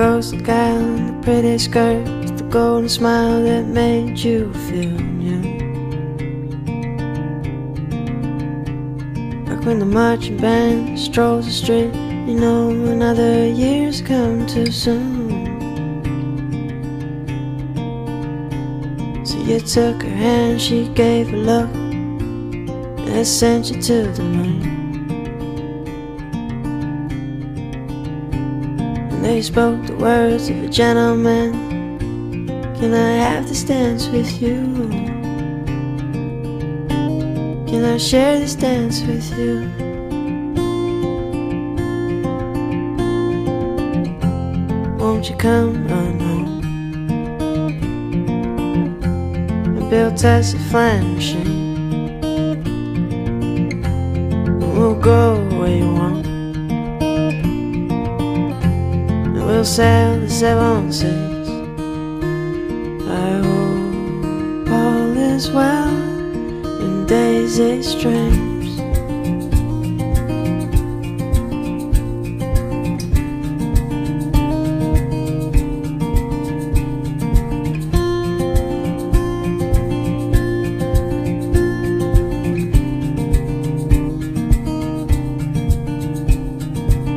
goes in the pretty skirt golden smile that made you feel new. Like when the marching band strolls the street, you know another year's come too soon. So you took her hand, she gave a look, and it sent you to the moon. They spoke the words of a gentleman. Can I have this dance with you? Can I share this dance with you? Won't you come run home? I built us a flying machine. We'll go where you want. And we'll sail the seven seas. Is well in Daisy's dreams.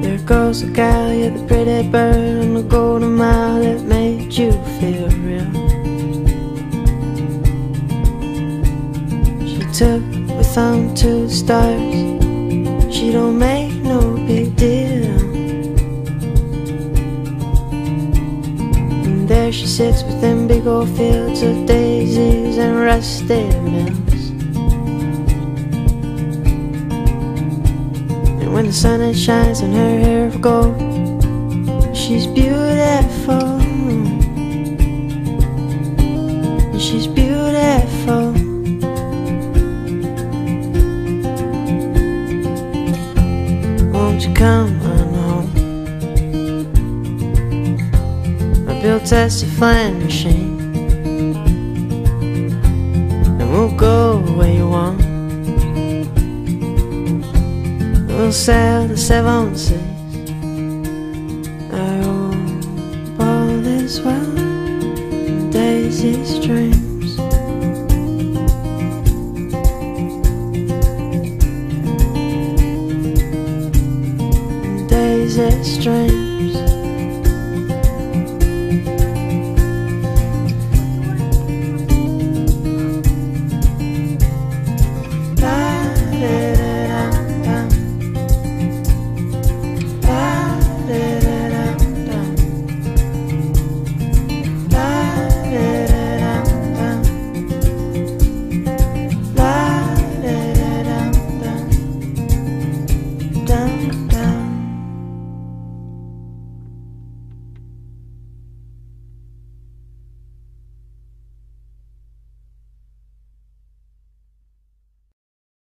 There goes the gal, you're the pretty bird on the golden mile that made you feel real. She took with on to the stars. She don't make no big deal. And there she sits with them big old fields of daisies and rusted mills. And when the sun shines on her hair of gold. She's beautiful. Come on home? I built us a flying machine. And we'll go where you want. We'll sail the seven seas. I hope all is well Daisy's dream. strength.